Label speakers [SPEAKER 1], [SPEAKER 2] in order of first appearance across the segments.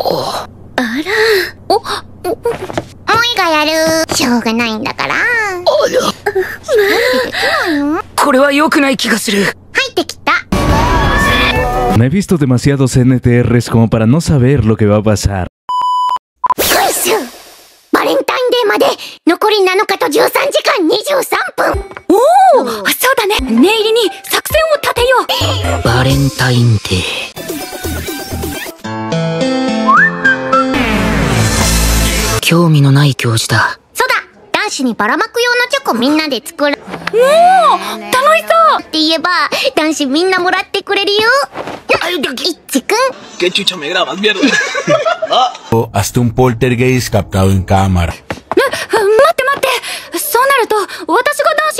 [SPEAKER 1] あら。お、お、お、もいがやる。しょうがないんだから。
[SPEAKER 2] あら。
[SPEAKER 1] できないの
[SPEAKER 2] これは良くない気がする。
[SPEAKER 1] 入ってきた。
[SPEAKER 3] No he visto demasiados NTRs como para no saber lo que va a pasar.
[SPEAKER 1] よしバレンタインデーまで残り7日と13時間23分
[SPEAKER 4] おおそうだね念入りに作戦を立てよう
[SPEAKER 2] バレンタインデー。興味のない教授だ。
[SPEAKER 1] そうだ男子にばらまく用のチョコみんなで作る。
[SPEAKER 4] おお楽しそう
[SPEAKER 1] って言えば、男子みんなもらってくれるよ。いっちくん。
[SPEAKER 5] ¿Qué chucha me grabas, mierda?
[SPEAKER 6] Hasta un poltergeist captado en cámara.
[SPEAKER 4] 待って待ってそうなると私が男子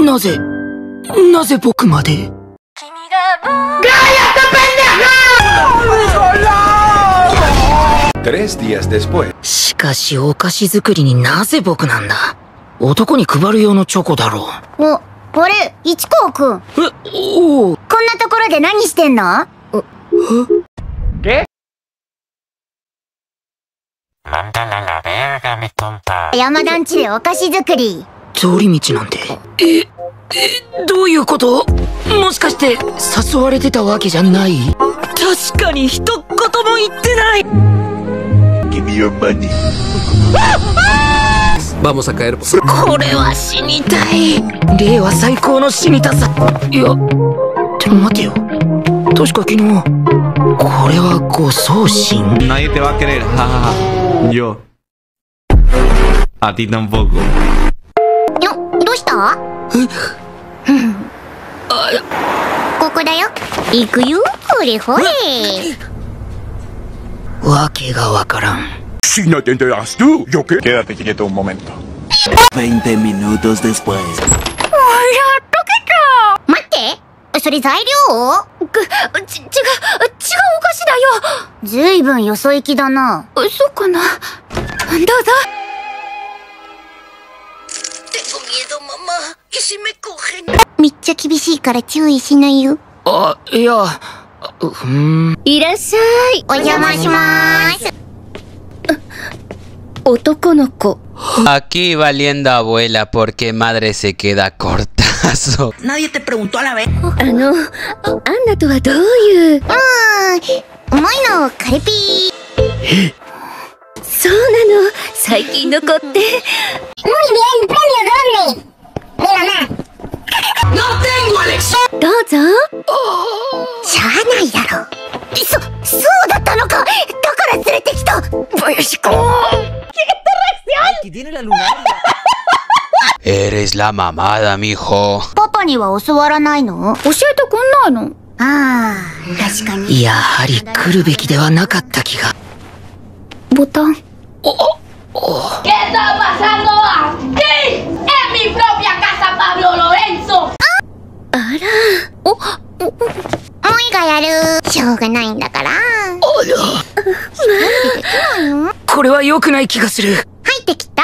[SPEAKER 4] な
[SPEAKER 2] ぜ、なぜ僕まで？しかしお菓子作りになぜ僕なんだ？男に配る用のチョコだろう。
[SPEAKER 1] お、あれ、一光くん。こん
[SPEAKER 2] え、おお。
[SPEAKER 1] なところで何してんの？山団地でお菓子作り。
[SPEAKER 2] 通り道なんて。え、え、どういうこと？もしかして誘われてたわけじゃない？確かに一言も言ってない
[SPEAKER 6] Give me your money.
[SPEAKER 7] Vamos a caer.
[SPEAKER 2] これは死にたい令和最高の死にたさいやでも待てよ確か昨日これは誤送信
[SPEAKER 7] ？Nadie te va a querer, jajaja. Yo. A ti tampoco.
[SPEAKER 1] ここだよ。行くよ。ほれほれ。
[SPEAKER 2] わけがわからん
[SPEAKER 6] Si no te enteras tú, ¿yo qué? Quédate quieto un momento.
[SPEAKER 7] 20 minutos después.
[SPEAKER 1] 待って。それ材料
[SPEAKER 4] くち違う違うお菓子だよ
[SPEAKER 1] ずいぶんよそ行きだな。
[SPEAKER 4] そうかなどうぞ
[SPEAKER 1] めっちゃ厳しいから注意しないよ。
[SPEAKER 2] あいやうふん
[SPEAKER 4] いらっしゃい
[SPEAKER 1] お邪魔しまーす。
[SPEAKER 4] 男の子
[SPEAKER 8] Aquí valiendo abuela porque madre se queda cortazo.
[SPEAKER 5] Nadie te preguntó a la vez.
[SPEAKER 4] あのアンナとはどういう
[SPEAKER 1] うーん。重いの、カレピー。
[SPEAKER 4] そうなの最近の子って
[SPEAKER 1] Muy bien, premio doble.
[SPEAKER 4] どうぞ。
[SPEAKER 1] しゃあないだろ。そ、そうだったのか。だから連れてきた。林くん
[SPEAKER 8] Eres la mamada, mijo.
[SPEAKER 1] パパには教わらないの？
[SPEAKER 4] 教えてくんないの？
[SPEAKER 1] ああ、確かに。
[SPEAKER 2] やはり来るべきではなかった気が。
[SPEAKER 4] ボタン。
[SPEAKER 9] ¿Qué está pasando? aquí? En mi propia casa, Pablo Lorenzo.
[SPEAKER 4] あらおおお
[SPEAKER 1] もいがやる。しょうがないんだから。
[SPEAKER 2] これは良くない気がする
[SPEAKER 1] 入ってきた。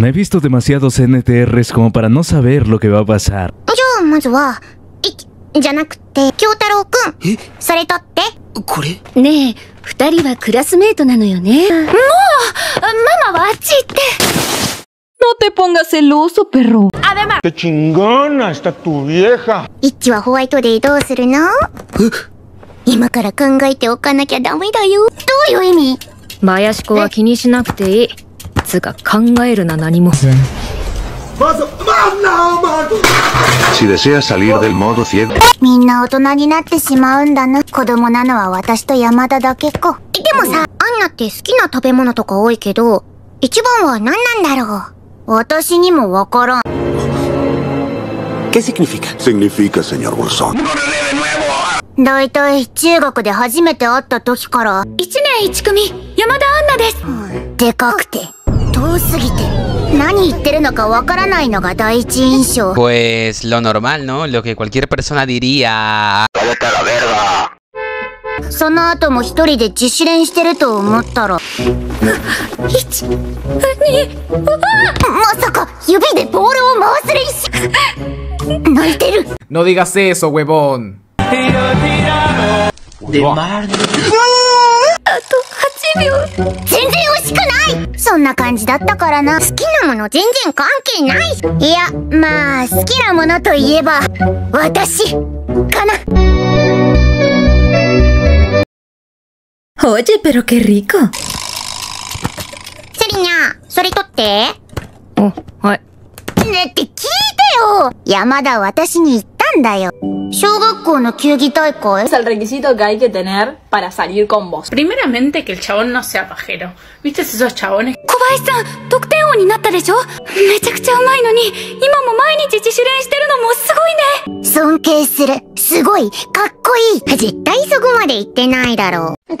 [SPEAKER 3] No he visto demasiados NTRs como para no saber lo que va a pasar.
[SPEAKER 1] じゃあ、まずは、い、じゃなくて、京太郎くん。
[SPEAKER 2] え？
[SPEAKER 1] それ取って。
[SPEAKER 2] これ？
[SPEAKER 4] ねえ二人はクラスメートなのよねもうママはあっち行って
[SPEAKER 10] No te pongas celoso, perro.
[SPEAKER 11] ¡Qué chingona está tu vieja!
[SPEAKER 1] イッチはホワイトデーどうするの今から考えておかなきゃダメだよ。どういう意味？
[SPEAKER 10] 林子は気にしなくていい。つうか考えるな何も。
[SPEAKER 6] Si deseas salir del modo ciego.
[SPEAKER 1] みんな大人になってしまうんだな。子供なのは私と山田だけか。えでもさ、アンナって好きな食べ物とか多いけど、一番は何なんだろう？私にもわからん。
[SPEAKER 6] ¿Qué significa? Significa, señor Bolsón.
[SPEAKER 1] だいたい中学で初めて会った時から、
[SPEAKER 4] 一年一組、山田アンナです。
[SPEAKER 1] でかくて、遠すぎて、何言ってるのかわからないのが第一印象。
[SPEAKER 8] Pues lo normal, ¿no? Lo que cualquier persona diría.
[SPEAKER 1] その後も一人で自主練してると思ったら、
[SPEAKER 4] 一、二、
[SPEAKER 1] まさか指でボールを回す練習泣いてる
[SPEAKER 12] No digas eso, huevón.
[SPEAKER 5] De mar.
[SPEAKER 4] あと8秒。
[SPEAKER 1] 全然惜しくないそんな感じだったからな。好きなもの全然関係ないいや、まあ、好きなものといえば、私、かな。
[SPEAKER 10] Oye, pero qué rico.
[SPEAKER 1] セリニャ、それ取って。
[SPEAKER 10] お、はい。
[SPEAKER 1] ねってよ山田私に言ったんだよ。小学校の球技大会
[SPEAKER 9] ？Es el requisito que hay que tener para salir con vos.
[SPEAKER 5] Primeramente que el chabón no sea pajero. ¿Viste esos chabones?
[SPEAKER 4] 小林さん、得点王になったでしょ？めちゃくちゃうまいのに、今も毎日自主練してるのもすごいね。
[SPEAKER 1] 尊敬する。すごい。かっこいい。絶対そこまで言ってないだろう。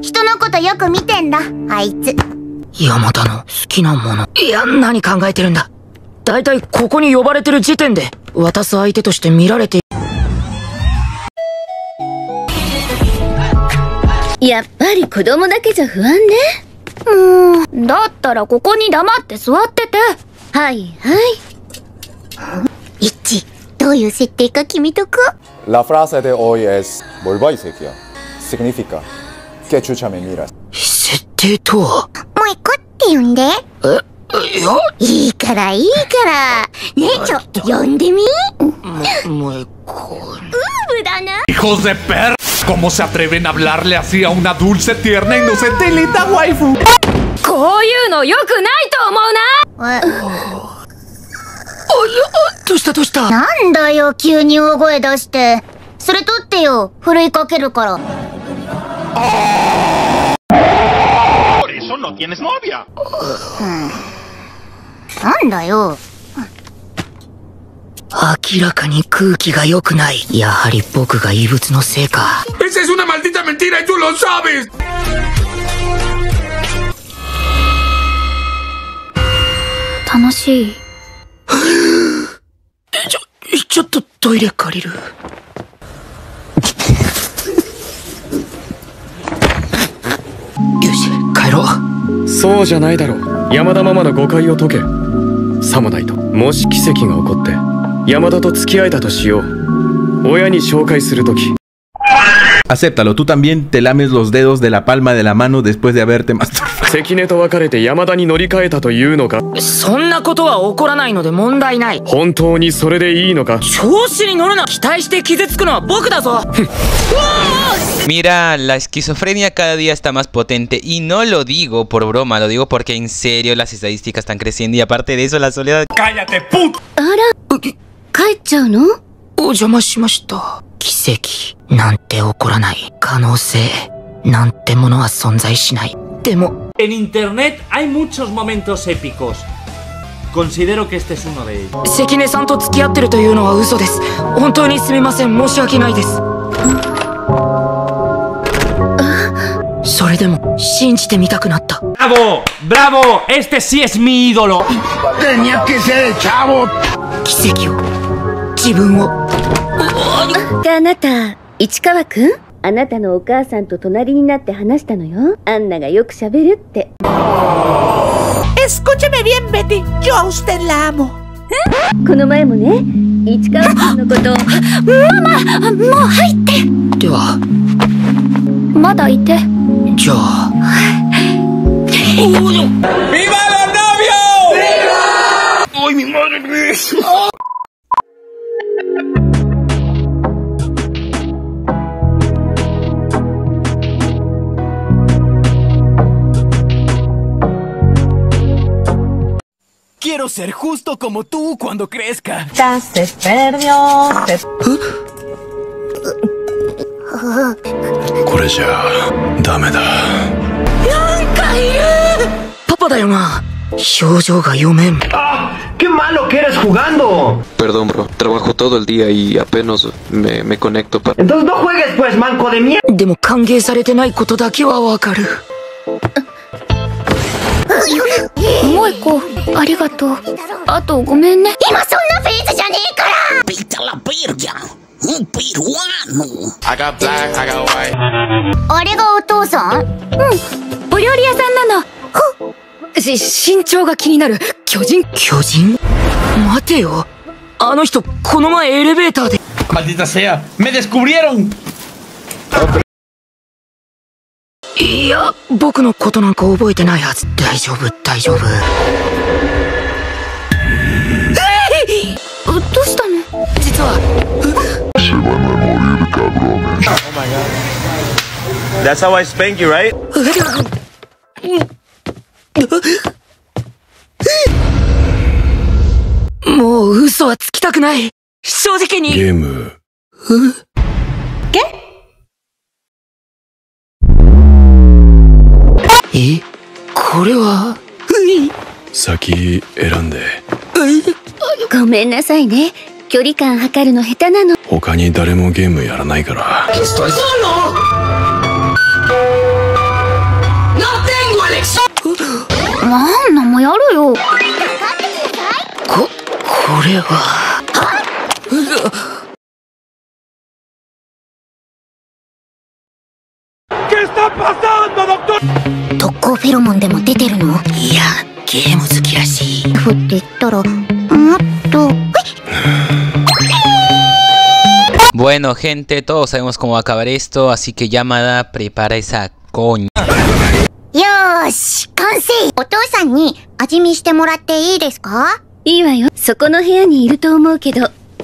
[SPEAKER 1] 人のことよく見てんだ、あいつ。
[SPEAKER 2] 山田の好きなもの。いや、何考えてるんだ。だいたいここに呼ばれてる時点で、渡す相手として見られて
[SPEAKER 10] やっぱり子供だけじゃ不安ね。
[SPEAKER 4] もう、だったらここに黙って座ってて。
[SPEAKER 10] はいはい。
[SPEAKER 1] イッチ、どういう設定か決めとく
[SPEAKER 13] La frase de hoy es, vuelva y Sekia. Significa: que chucha me miras.
[SPEAKER 2] 設定とは、
[SPEAKER 1] もう一個って呼んで。
[SPEAKER 2] え、いや、
[SPEAKER 1] いいから、いいから。ねえ、ちょ、呼んでみ
[SPEAKER 2] もう一個。
[SPEAKER 1] 無駄な。
[SPEAKER 11] ¡Hijos de per! ¿Cómo se atreven a hablarle así a una dulce, tierna, inocente y linda waifu?
[SPEAKER 4] こういうの良くないと思うな
[SPEAKER 2] どうしたどうした？
[SPEAKER 1] なんだよ、急に大声出して。それ取ってよ、ふるいかけるから。
[SPEAKER 11] Por eso no tienes novia.
[SPEAKER 1] なんだよ。
[SPEAKER 2] 明らかに空気が良くない。やはり僕が異物のせいか。
[SPEAKER 11] ¡Esa es una maldita mentira y tú lo sabes!
[SPEAKER 4] 楽しい。
[SPEAKER 2] ちょ、ちょっとトイレ借りる。ろう。
[SPEAKER 14] そうじゃないだろう山田ママの誤解を解けさもないともし奇跡が起こって山田と付き合えたとしよう親に紹介するとき
[SPEAKER 6] Acéptalo, tú también te lames los dedos de la palma de la mano después de haberte masturbado.
[SPEAKER 14] 関根と別れて山田に乗り換えたというのか
[SPEAKER 2] そんなことは起こらないので問題ない。
[SPEAKER 14] 本当にそれでいいのか
[SPEAKER 2] 調子に乗るな期待して傷つくのは僕だぞ
[SPEAKER 8] Mira, la esquizofrenia cada día está más potente y no lo digo por broma, lo digo porque en serio las estadísticas están creciendo y aparte de eso la soledad...
[SPEAKER 11] ¡Cállate, puto!
[SPEAKER 10] あら、帰っちゃうの
[SPEAKER 2] お邪魔しました。奇跡なんて起こらない。可能性なんてものは存在しない。でも、
[SPEAKER 15] En internet hay muchos momentos épicos. Considero que este es uno de ellos.
[SPEAKER 2] 関根さんと付き合ってるというのは嘘です。本当にすみません。申し訳ないです。それでも、信じてみたくなった。
[SPEAKER 15] ¡Bravo! ¡Bravo! ¡Este sí es mi ídolo!
[SPEAKER 11] ¡Tenía que ser el chavo!
[SPEAKER 2] 奇跡を、自分を、
[SPEAKER 10] で、あなた、市川くん あなたのお母さんと隣になって話したのよ。アンナがよくしゃべるって。この前もね市川さんのこと
[SPEAKER 4] ママもう入ってまだいて
[SPEAKER 2] じゃあ
[SPEAKER 6] これじゃあ、ダメだ。
[SPEAKER 2] パパだよな。表情が読めん。
[SPEAKER 16] ¡Qué malo que eres jugando!
[SPEAKER 7] Perdón, bro. Trabajo todo el día y apenas me, me conecto para...
[SPEAKER 16] Entonces no juegues pues, manco de mierda.
[SPEAKER 2] でも歓迎されてないことだけはわかる
[SPEAKER 4] ありがとう。あとごめんね。
[SPEAKER 1] 今そんなフェーズじゃねえから。
[SPEAKER 17] Vete a la verga. Un peruano.
[SPEAKER 18] I got black, I got white.
[SPEAKER 1] あれがお父さん？
[SPEAKER 4] うん。お料理屋さんなの。
[SPEAKER 2] し身長が気になる。巨人。巨人？待てよ。あの人この前エレベーターで。
[SPEAKER 6] Maldita sea. Me descubrieron.
[SPEAKER 2] いや僕のことなんか覚えてないはず。大丈夫大丈夫。
[SPEAKER 4] どうしたの？
[SPEAKER 2] 実は。
[SPEAKER 18] That's how I spank you, right?
[SPEAKER 2] もう嘘はつきたくない。正直に。
[SPEAKER 14] ゲーム。
[SPEAKER 2] えこれは？
[SPEAKER 14] 先選んで。
[SPEAKER 10] ごめんなさいね。距離感測るの下手なの。
[SPEAKER 14] 他に誰もゲームやらないから。
[SPEAKER 4] なんもやるよ。
[SPEAKER 2] ここれは？
[SPEAKER 1] 特攻フェロモンでも出てるの？
[SPEAKER 2] いやゲーム好きらしい。
[SPEAKER 1] ふって言ったらもっと
[SPEAKER 8] Bueno, gente, todos sabemos cómo va a acabar esto, así que Yamada, prepara esa coña.
[SPEAKER 1] よーし完成お父さんに味見してもらっていいですか
[SPEAKER 10] いいわよそこの部屋にいると思うけど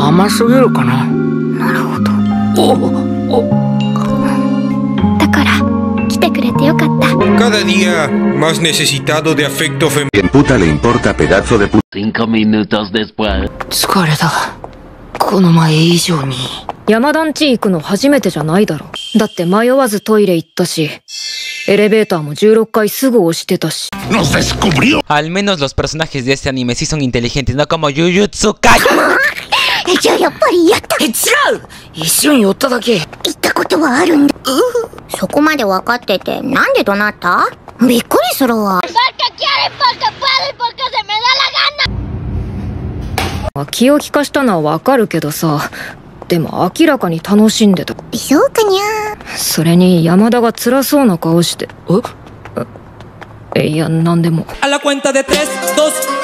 [SPEAKER 2] 甘すぎるかな
[SPEAKER 4] なるほどだから来てくれてよかった
[SPEAKER 19] Cada día más necesitado de afecto femenino.
[SPEAKER 20] ¿Quién puta le importa pedazo de puta?
[SPEAKER 21] Cinco minutos después.
[SPEAKER 2] 疲れたこの前以上に
[SPEAKER 22] 山団地行くの初めてじゃないだろだって迷わずトイレ行ったしエレベーターも16回すぐ押してたし
[SPEAKER 8] ¡Nos descubrió! Al menos los personajes de este anime sí son inteligentes, no como Jujutsu Kaisen.
[SPEAKER 1] じゃあやっぱりやった。
[SPEAKER 2] え違う！一瞬寄っただけ。
[SPEAKER 1] 言ったことはあるんだ。そこまで分かっててなんで怒鳴った？びっくりするわ.
[SPEAKER 22] 気を利かしたのはわかるけどさ。でも明らかに楽しんでた。
[SPEAKER 1] そうかにゃ
[SPEAKER 22] それに山田が辛そうな顔して。え？いやなんでも。
[SPEAKER 23] A la cuenta de 3,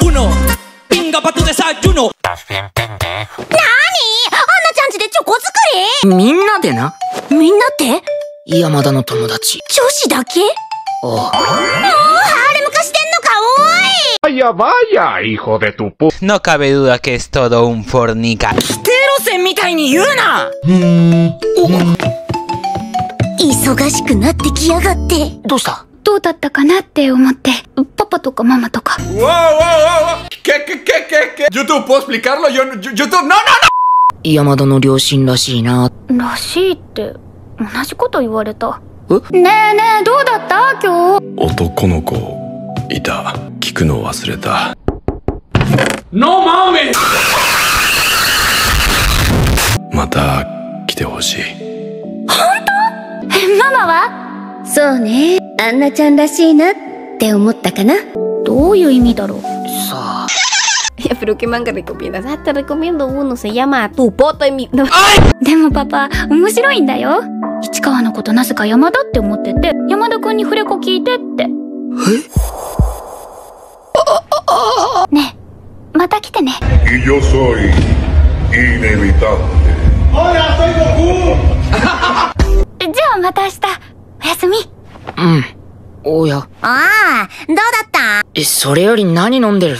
[SPEAKER 23] 2, 1. Pinga pa' tu desayuno.
[SPEAKER 1] なにアナちゃんちでチョコ作り
[SPEAKER 2] みんなでな
[SPEAKER 1] みんなって
[SPEAKER 2] 山田の友達
[SPEAKER 1] 女子だけ
[SPEAKER 2] あ
[SPEAKER 1] もうハーレム化してんのかおい
[SPEAKER 11] Vaya, vaya, hijo de tu pu...
[SPEAKER 8] No cabe duda que es todo un fornica.
[SPEAKER 2] 規定路線みたいに言うな
[SPEAKER 1] 忙しくなってきやがって
[SPEAKER 2] どうした
[SPEAKER 4] どうだったかなって思ってパパとかママとか
[SPEAKER 6] ¿Qué, qué, qué, qué, qué? ¿YouTube puedo explicarlo? Yo, yo- YouTube, no, no, no.
[SPEAKER 2] 山田の両親らしいな
[SPEAKER 4] らしいって同じこと言われた。ねえねえどうだった？今日。
[SPEAKER 14] 男の子いた。聞くの忘れた。
[SPEAKER 11] ¡No mames!
[SPEAKER 14] また来てほしい。
[SPEAKER 4] えママは？
[SPEAKER 10] そうね。アンナちゃんらしいなって思ったかな。
[SPEAKER 4] どういう意味だろう？
[SPEAKER 2] さあ
[SPEAKER 24] Ya, pero ¿qué manga recomiendas? Ah, te recomiendo uno, se llama Tu poto en mi... No.
[SPEAKER 4] でもパパ面白いんだよ市川のことなぜか山田って思ってて山田くんにフレコ聞いてってねえまた来てね
[SPEAKER 25] Y yo soy inevitable.
[SPEAKER 4] ¡Hola, soy Goku! じゃあまた明日おやすみ
[SPEAKER 2] うんおや
[SPEAKER 1] ああどうだった
[SPEAKER 2] えそれより何飲んでる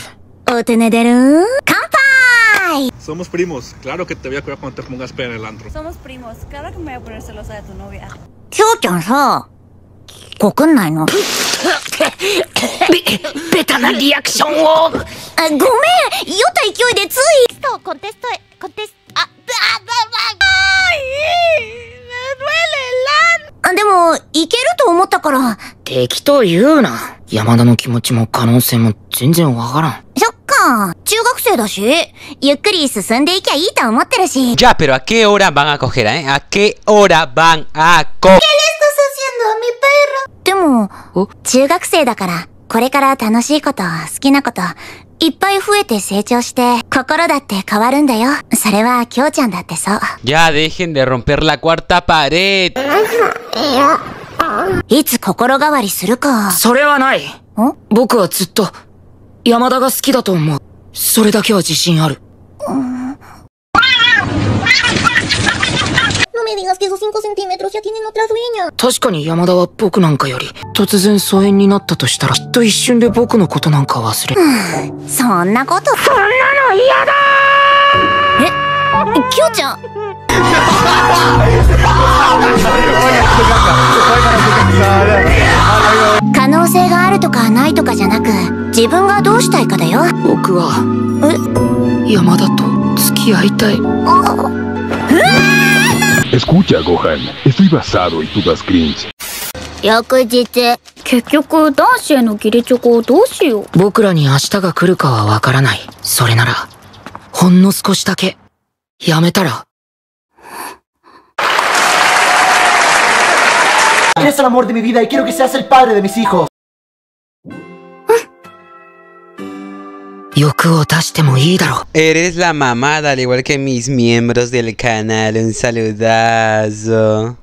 [SPEAKER 1] お手寝出る乾杯
[SPEAKER 26] Somos primos. Claro que te voy a cuidar cuando te pongas pena en el antro.
[SPEAKER 27] Somos primos. Claro que me voy a poner celosa de tu novia.
[SPEAKER 1] きょうちゃんさ、告んないの
[SPEAKER 2] ベタなリアクションを
[SPEAKER 1] あごめん酔った勢いでつい
[SPEAKER 28] とコンテストへコンテストああ
[SPEAKER 1] あでも、いけると思ったから。
[SPEAKER 2] 適当言うな。山田の気持ちも可能性も全然わからん。
[SPEAKER 1] そっか、中学生だし、ゆっくり進んでいきゃいいと思ってるし。
[SPEAKER 8] Ya, pero ¿a qué hora van a coger, eh? ¿A qué hora van a coger?
[SPEAKER 1] でも、中学生だから、これから楽しいこと、好きなこと、いっぱい増えて成長して、心だって変わるんだよ。それは、きょうちゃんだってそう。
[SPEAKER 8] Ya dejen de romper la cuarta pared.
[SPEAKER 1] いつ心変わりするか。
[SPEAKER 2] それはない。僕はずっと山田が好きだと思う。それだけは自信ある。
[SPEAKER 28] No me digas que esos 5 centímetros ya tienen otra dueña.
[SPEAKER 2] 確かに山田は僕なんかより突然疎遠になったとしたらきっと一瞬で僕のことなんか忘れ。
[SPEAKER 1] そんなこと。そんなの嫌だえ、きょうちゃん可能性があるとかないとかじゃなく、自分がどうしたいかだよ。
[SPEAKER 2] 僕はえ山田と付き合いたいあ。
[SPEAKER 25] Escucha, Gohan. Estoy basado y tú das cringe.
[SPEAKER 1] 翌日。
[SPEAKER 4] 結局、男子への義理チョコをどうしよう。
[SPEAKER 2] 僕らに明日が来るかはわからない。それなら、ほんの少しだけ、やめたら
[SPEAKER 29] Eres el amor de mi vida y quiero que seas el padre de mis hijos.
[SPEAKER 8] Eres la mamada, al igual que mis miembros del canal. Un saludazo.